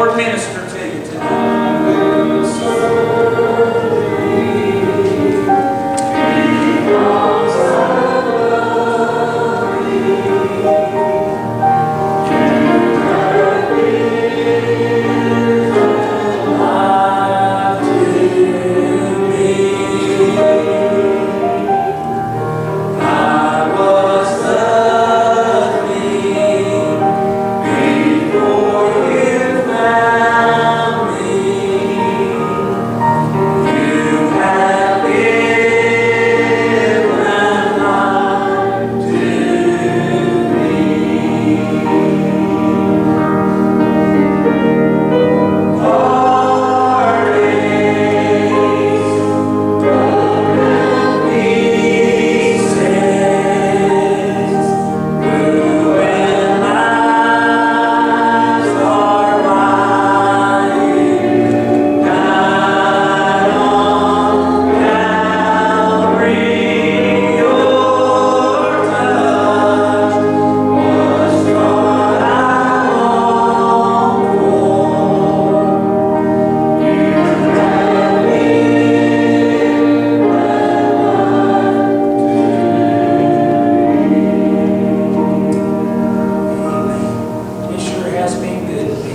Lord ministers. has been good.